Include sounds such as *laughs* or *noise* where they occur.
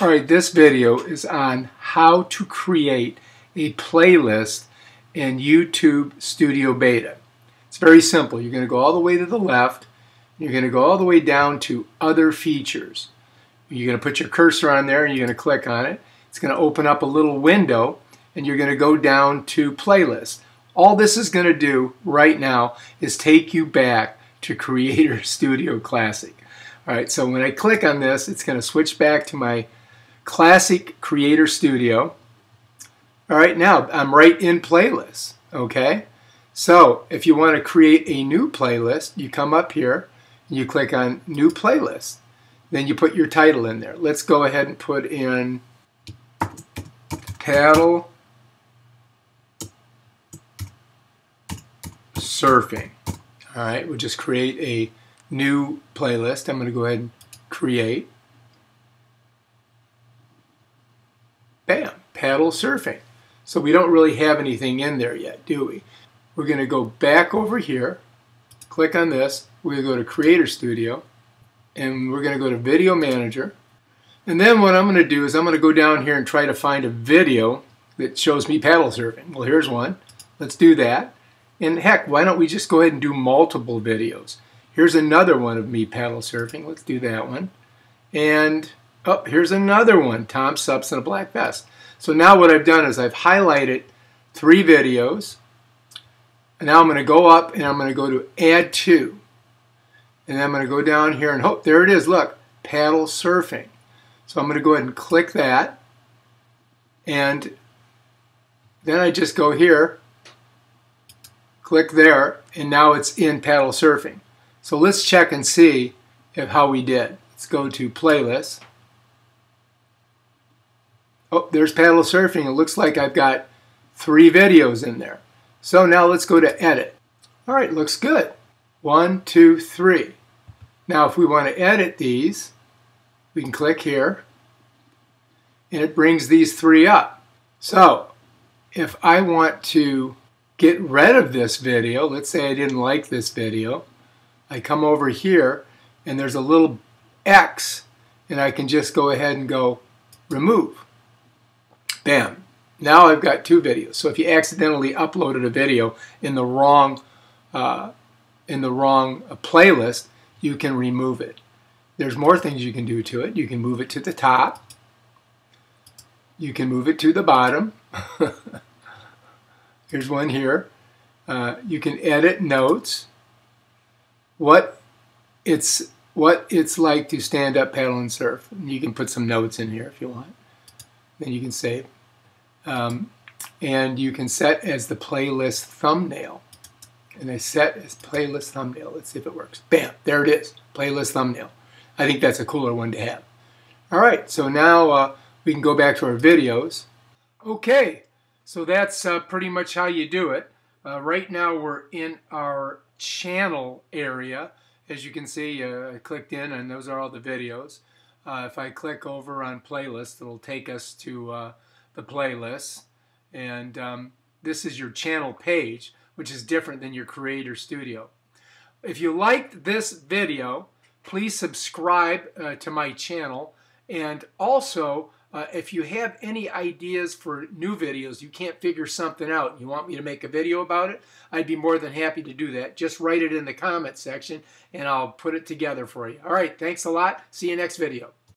All right, this video is on how to create a playlist in YouTube Studio Beta. It's very simple. You're going to go all the way to the left. You're going to go all the way down to Other Features. You're going to put your cursor on there and you're going to click on it. It's going to open up a little window and you're going to go down to Playlist. All this is going to do right now is take you back to Creator *laughs* Studio Classic. All right, so when I click on this, it's going to switch back to my Classic Creator Studio. All right, now I'm right in playlists, okay? So if you want to create a new playlist, you come up here and you click on New Playlist. Then you put your title in there. Let's go ahead and put in paddle surfing. All right, we'll just create a new playlist. I'm going to go ahead and create. Bam, paddle surfing. So we don't really have anything in there yet, do we? We're going to go back over here, click on this, we're going to go to Creator Studio, and we're going to go to Video Manager. And then what I'm going to do is I'm going to go down here and try to find a video that shows me paddle surfing. Well, here's one. Let's do that. And heck, why don't we just go ahead and do multiple videos? Here's another one of me paddle surfing. Let's do that one. And Oh, here's another one, Tom Sups in a black vest. So now what I've done is I've highlighted three videos. And now I'm going to go up and I'm going to go to add to. And I'm going to go down here and hope, oh, there it is, look, paddle surfing. So I'm going to go ahead and click that. And then I just go here, click there, and now it's in paddle surfing. So let's check and see if how we did. Let's go to playlist. Oh, there's paddle surfing. It looks like I've got three videos in there. So now let's go to edit. All right, looks good. One, two, three. Now if we want to edit these, we can click here and it brings these three up. So if I want to get rid of this video, let's say I didn't like this video, I come over here and there's a little X and I can just go ahead and go remove. Bam. Now I've got two videos. So if you accidentally uploaded a video in the wrong uh, in the wrong uh, playlist, you can remove it. There's more things you can do to it. You can move it to the top. You can move it to the bottom. *laughs* Here's one here. Uh, you can edit notes. What it's what it's like to stand up, paddle, and surf. You can put some notes in here if you want. Then you can save. Um, and you can set as the playlist thumbnail. And I set as playlist thumbnail. Let's see if it works. Bam, there it is, playlist thumbnail. I think that's a cooler one to have. All right, so now uh, we can go back to our videos. Okay, so that's uh, pretty much how you do it. Uh, right now we're in our channel area. As you can see, uh, I clicked in and those are all the videos. Uh, if I click over on playlist, it'll take us to uh, the playlist. And um, this is your channel page, which is different than your Creator Studio. If you liked this video, please subscribe uh, to my channel. And also, uh, if you have any ideas for new videos, you can't figure something out, you want me to make a video about it, I'd be more than happy to do that. Just write it in the comment section and I'll put it together for you. All right, thanks a lot. See you next video.